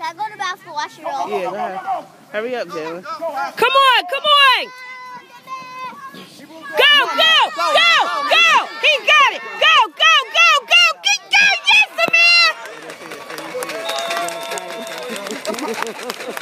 Can I go to the bathroom wash your roll? Yeah, go ahead. Hurry up, Jalen. Come on, come on! Go, go, go, go! He got it! Go, go, go, go! Get go! Yes, Amir!